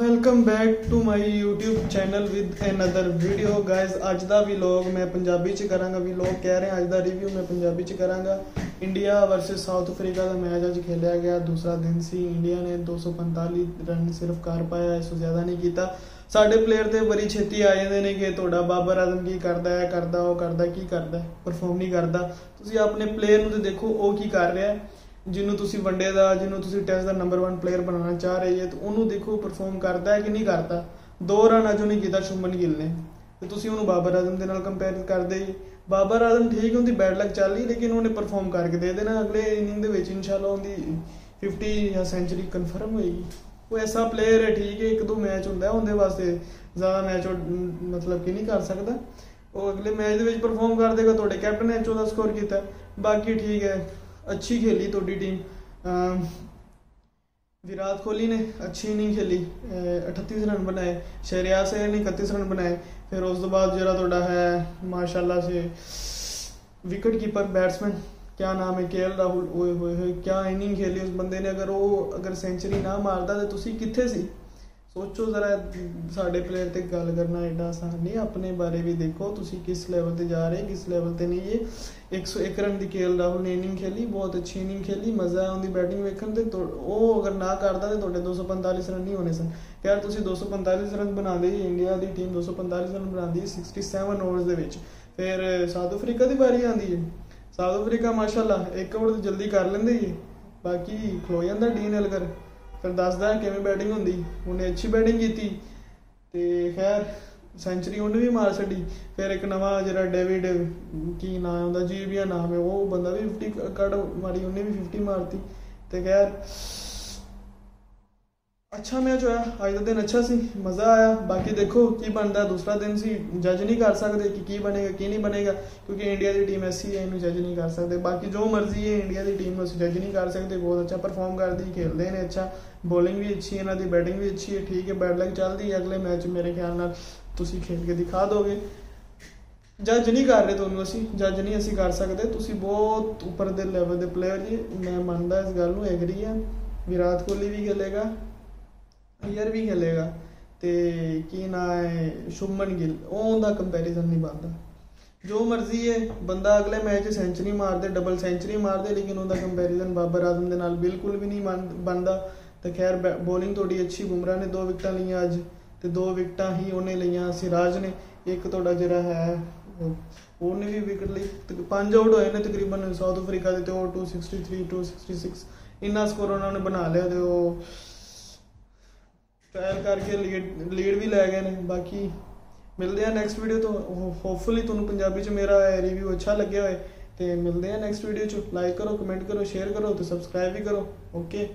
Welcome back to my YouTube channel with another video guys ਅੱਜ ਦਾ vlog ਮੈਂ ਪੰਜਾਬੀ ਚ ਕਰਾਂਗਾ। ਵਲੌਗ ਕਹਿ ਰਹੇ, ਅੱਜ ਦਾ ਰਿਵਿਊ ਮੈਂ ਪੰਜਾਬੀ ਚ ਕਰਾਂਗਾ। ਇੰਡੀਆ ਵਰਸਸ ਸਾਊਥ ਅਫਰੀਕਾ ਦਾ ਮੈਚ ਅੱਜ ਖੇਲਿਆ ਗਿਆ। ਦੂਸਰਾ ਦਿਨ ਸੀ। ਇੰਡੀਆ ਨੇ 245 ਰਨ ਸਿਰਫ ਕਰ ਪਾਇਆ, ਇਸ ਤੋਂ ਜ਼ਿਆਦਾ ਨਹੀਂ ਕੀਤਾ। ਸਾਡੇ ਪਲੇਅਰ ਤੇ ਬੜੀ ਛੇਤੀ ਆ ਜਾਂਦੇ ਨੇ ਕਿ ਤੁਹਾਡਾ ਬਾਬਰ ਆਜ਼ਮ ਕੀ ਕਰਦਾ ਹੈ, ਕਰਦਾ ਉਹ ਕਰਦਾ, ਕੀ ਕਰਦਾ ਪਰਫਾਰਮ ਨਹੀਂ ਕਰਦਾ। ਤੁਸੀਂ ਆਪਣੇ ਪਲੇਅਰ ਨੂੰ ਤੇ ਦੇਖੋ, ਉਹ ਕੀ ਕਰ ਰਿਹਾ ਹੈ। ਜਿਹਨੂੰ ਤੁਸੀਂ ਵਨਡੇ ਦਾ ਜਿਹਨੂੰ ਤੁਸੀਂ ਟੈਸਟ ਦਾ ਨੰਬਰ 1 ਪਲੇਅਰ ਬਣਾਉਣਾ ਚਾਹ ਰਹੇ ਹੋ ਤਾਂ ਉਹਨੂੰ ਦੇਖੋ ਪਰਫਾਰਮ ਕਰਦਾ ਹੈ ਕਿ ਨਹੀਂ ਕਰਦਾ। ਦੋ ਰਨ ਅਜੋ ਨਹੀਂ ਕੀਤਾ ਸ਼ੁਮਨ ਗਿੱਲ ਨੇ। ਤੇ ਤੁਸੀਂ ਉਹਨੂੰ ਬਾਬਰ ਆਜ਼ਮ ਦੇ ਨਾਲ ਕੰਪੇਅਰ ਕਰਦੇ ਜੀ। ਬਾਬਰ ਆਜ਼ਮ ਠੀਕ ਹੈ, ਉਹਦੀ ਬੈਡ ਲੱਕ ਚੱਲ ਰਹੀ ਲੇਕਿਨ ਉਹਨੇ ਪਰਫਾਰਮ ਕਰਕੇ ਦੇ ਦੇਣਾ। ਅਗਲੇ ਇਨਿੰਗ ਦੇ ਵਿੱਚ ਇਨਸ਼ਾਅੱਲਾ ਉਹਦੀ 50 ਜਾਂ ਸੈਂਚਰੀ ਕਨਫਰਮ ਹੋਏਗੀ। ਉਹ ਐਸਾ ਪਲੇਅਰ ਹੈ ਠੀਕ ਹੈ ਇੱਕ ਦੋ ਮੈਚ ਹੁੰਦਾ ਉਹਦੇ ਵਾਸਤੇ ਜ਼ਿਆਦਾ ਮੈਚ ਉਹ ਮਤਲਬ ਕਿ ਨਹੀਂ ਕਰ ਸਕਦਾ। ਉਹ ਅਗਲੇ ਮੈਚ ਦੇ ਵਿੱਚ ਪਰਫਾਰਮ ਕਰ ਦੇਗਾ ਤੁਹਾਡੇ ਕੈਪਟਨ ਨੇ 14 ਸਕੋਰ ਕੀਤਾ। ਬਾਕੀ ਠੀਕ ਹੈ। ਅੱਛੀ ਖੇਲੀ ਤੁਹਾਡੀ ਟੀਮ ਵਿਰਾਟ ਕੋਹਲੀ ਨੇ ਅੱਛੀ ਇਨਿੰਗ ਖੇਲੀ। ਅਹ 38 ਰਨ ਬਣਾਏ। ਸ਼ਹਿਰਿਆਰ ਸੇ ਨੇ 31 ਰਨ ਬਣਾਏ। ਫਿਰ ਉਸ ਤੋਂ ਬਾਅਦ ਜਿਹੜਾ ਤੁਹਾਡਾ ਹੈ, ਮਾਸ਼ਾਅੱਲਾ ਸੇ ਵਿਕਟ ਕੀਪਰ ਬੈਟਸਮੈਨ ਕਿਆ ਨਾਮ ਹੈ? ਕੇਐਲ ਰਾਹੁਲ। ਓਏ ਹੋਏ ਹੋਏ, ਕਿਆ ਇਨਿੰਗ ਖੇਲੀ ਉਸ ਬੰਦੇ ਨੇ? ਅਗਰ ਉਹ ਅਗਰ ਸੈਂਚਰੀ ਨਾ ਮਾਰਦਾ ਤੇ ਤੁਸੀਂ ਕਿੱਥੇ ਸੀ? ਸੋਚੋ ਜ਼ਰਾ ਸਾਡੇ ਪਲੇਅਰ ਤੇ ਗੱਲ ਕਰਨਾ ਐਡਾ ਆਸਾਨ ਨਹੀਂ, ਆਪਣੇ ਬਾਰੇ ਵੀ ਦੇਖੋ, ਤੁਸੀਂ ਕਿਸ ਲੈਵਲ ਤੇ ਜਾ ਰਹੇ ਕਿਸ ਲੈਵਲ ਤੇ ਨਹੀਂ ਇਹ। 101 ਰਨ ਦੀ ਕੇਐਲ ਰਾਹੁਲ ਨੇ ਇਨਿੰਗ ਖੇਲੀ, ਬਹੁਤ ਅੱਛੀ ਇਨਿੰਗ ਖੇਲੀ, ਮਜ਼ਾ ਆਇਆ ਉਹਦੀ ਬੈਟਿੰਗ ਵੇਖਣ ਤੇ ਉਹ ਅਗਰ ਨਾ ਕਰਦਾ ਤੇ ਤੁਹਾਡੇ 245 ਰਨ ਨਹੀਂ ਹੋਣੇ ਸਨ। ਖੈਰ, ਤੁਸੀਂ 245 ਰਨ ਬਣਾਉਂਦੇ ਹੀ, ਇੰਡੀਆ ਦੀ ਟੀਮ 245 ਰਨ ਬਣਾਉਂਦੀ ਹੈ 67 ਓਵਰਸ ਦੇ ਵਿੱਚ। ਫਿਰ ਸਾਊਥ ਅਫਰੀਕਾ ਦੀ ਵਾਰੀ ਆਉਂਦੀ ਹੈ। ਸਾਊਥ ਅਫਰੀਕਾ, ਮਾਸ਼ਾਅੱਲਾ, ਇੱਕ ਓਵਰ ਤੇ ਜਲਦੀ ਕਰ ਲੈਂਦੇ ਹੀ ਬਾਕੀ ਖਲੋ ਜਾਂਦਾ ਡੀਨ ਐਲਗਰ ਫਿਰ ਦੱਸਦਾ ਕਿਵੇਂ ਬੈਟਿੰਗ ਹੁੰਦੀ। ਉਹਨੇ ਅੱਛੀ ਬੈਟਿੰਗ ਕੀਤੀ। ਤੇ ਖੈਰ ਸੈਂਚਰੀ ਉਹਨੇ ਵੀ ਮਾਰ ਛੱਡੀ। ਫਿਰ ਇੱਕ ਨਵਾਂ ਜਿਹੜਾ ਡੇਵਿਡ ਕੀ ਨਾਮ ਉਹਦਾ ਜੀਬੀਆ ਨਾਮ ਹੈ, ਉਹ ਬੰਦਾ ਵੀ 50 ਕੱਢ ਮਾਰੀ, ਉਹਨੇ ਵੀ 50 ਮਾਰਤੀ। ਤੇ ਖੈਰ ਅੱਛਾ ਮੈਚ ਹੋਇਆ ਅੱਜ ਦਾ ਦਿਨ ਅੱਛਾ ਸੀ, ਮਜ਼ਾ ਆਇਆ। ਬਾਕੀ ਦੇਖੋ ਕੀ ਬਣਦਾ, ਦੂਸਰਾ ਦਿਨ ਸੀ ਜੱਜ ਨਹੀਂ ਕਰ ਸਕਦੇ ਕਿ ਕੀ ਬਣੇਗਾ, ਕੀ ਨਹੀਂ ਬਣੇਗਾ, ਕਿਉਂਕਿ ਇੰਡੀਆ ਦੀ ਟੀਮ ਐਸੀ ਹੈ, ਇਹਨੂੰ ਜੱਜ ਨਹੀਂ ਕਰ ਸਕਦੇ। ਬਾਕੀ ਜੋ ਮਰਜ਼ੀ ਹੈ ਇੰਡੀਆ ਦੀ ਟੀਮ ਨੂੰ ਅਸੀਂ ਜੱਜ ਨਹੀਂ ਕਰ ਸਕਦੇ, ਬਹੁਤ ਅੱਛਾ ਪਰਫਾਰਮ ਕਰਦੀ, ਖੇਲਦੇ ਨੇ ਅੱਛਾ। ਬੋਲਿੰਗ ਵੀ ਅੱਛੀ ਹੈ, ਇਹਨਾਂ ਦੀ ਬੈਟਿੰਗ ਵੀ ਅੱਛੀ ਹੈ, ਠੀਕ ਹੈ ਬੈਡ ਲੱਕ ਚੱਲਦੀ ਹੈ, ਅਗਲੇ ਮੈਚ ਮੇਰੇ ਖਿਆਲ ਨਾਲ ਤੁਸੀਂ ਖੇਡ ਕੇ ਦਿਖਾ ਦੋਗੇ। ਜੱਜ ਨਹੀਂ ਕਰ ਰਹੇ ਤੁਹਾਨੂੰ ਅਸੀਂ ਜੱਜ ਨਹੀਂ ਅਸੀਂ ਕਰ ਸਕਦੇ। ਤੁਸੀਂ ਬਹੁਤ ਉੱਪਰ ਦੇ ਲੈਵਲ ਦੇ ਪਲੇਅਰ ਜੀ, ਮੈਂ ਮੰਨਦਾ ਇਸ ਗੱਲ ਨੂੰ ਐਗਰੀ ਆ। ਵਿਰਾਟ ਕੋਹਲੀ ਵੀ ਖੇਲੇਗਾ। ਅਯਰ ਵੀ ਖੇਲੇਗਾ ਤੇ ਕੀ ਨਾ ਹੈ? ਸ਼ੁਭਮਨ ਗਿੱਲ। ਉਹਦਾ ਕੰਪੈਰੀਜ਼ਨ ਨਹੀਂ ਬਣਦਾ। ਜੋ ਮਰਜ਼ੀ ਹੈ, ਬੰਦਾ ਅਗਲੇ ਮੈਚ 'ਚ ਸੈਂਚਰੀ ਮਾਰਦੇ ਡਬਲ ਸੈਂਚਰੀ ਮਾਰਦੇ, ਲੇਕਿਨ ਉਹਦਾ ਕੰਪੈਰੀਜ਼ਨ ਬਾਬਰ ਆਜ਼ਮ ਦੇ ਨਾਲ ਬਿਲਕੁਲ ਵੀ ਨਹੀਂ ਮੰਨ- ਬਣਦਾ। ਤੇ ਖੈਰ ਬੋਲਿੰਗ ਤੁਹਾਡੀ ਅੱਛੀ ਬੁਮਰਾਹ ਨੇ ਦੋ ਵਿਕਟਾਂ ਲਈਆਂ ਅੱਜ, ਤੇ ਦੋ ਵਿਕਟਾਂ ਹੀ ਉਹਨੇ ਲਈਆਂ, ਸਿਰਾਜ ਨੇ। ਇੱਕ ਤੁਹਾਡਾ ਜਿਹੜਾ ਹੈ ਉਹਨੇ ਵੀ ਵਿਕਟ ਲਈ ਪੰਜ ਆਊਟ ਹੋਏ ਨੇ ਤਕਰੀਬਨ ਸਾਊਥ ਅਫਰੀਕਾ ਦੇ, ਤੇ ਉਹ 263 266 ਇੰਨਾ ਸਕੋਰ ਉਹਨਾਂ ਨੇ ਬਣਾ ਲਿਆ, ਤੇ ਉਹ ਟ੍ਰਾਇਲ ਕਰਕੇ ਲੀਡ ਲੀਡ ਵੀ ਲੈ ਗਏ ਨੇ, ਬਾਕੀ ਮਿਲਦੇ ਆ ਨੈਕਸਟ ਵੀਡੀਓ ਤੋਂ। ਹੋਪਫੁਲੀ ਤੁਹਾਨੂੰ ਪੰਜਾਬੀ ਚ ਮੇਰਾ ਰਿਵਿਊ ਅੱਛਾ ਲੱਗਿਆ ਹੋਏ, ਤੇ ਮਿਲਦੇ ਆ ਨੈਕਸਟ ਵੀਡੀਓ ਚ। ਲਾਈਕ ਕਰੋ ਕਮੈਂਟ ਕਰੋ ਸ਼ੇਅਰ ਕਰੋ ਤੇ ਸਬਸਕ੍ਰਾਈਬ ਵੀ ਕਰੋ। ਓਕੇ